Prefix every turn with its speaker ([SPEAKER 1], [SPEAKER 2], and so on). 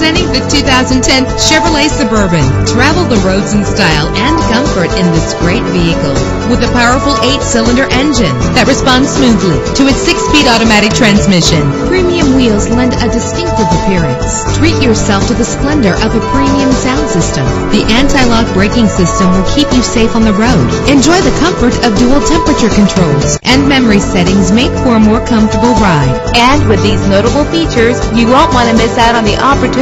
[SPEAKER 1] the 2010 Chevrolet Suburban. Travel the roads in style and comfort in this great vehicle with a powerful eight-cylinder engine that responds smoothly to its six-speed automatic transmission. Premium wheels lend a distinctive appearance. Treat yourself to the splendor of a premium sound system. The anti-lock braking system will keep you safe on the road. Enjoy the comfort of dual temperature controls and memory settings make for a more comfortable ride.
[SPEAKER 2] And with these notable features, you won't want to miss out on the opportunity